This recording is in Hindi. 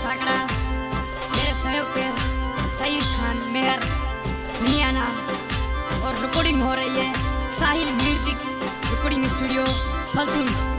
साकड़ा मेरे सहयोग पे सईद खान मेहर दुनियाना और रिकॉर्डिंग हो रही है साहिल म्यूज़िक रिकॉर्डिंग स्टूडियो फलसून।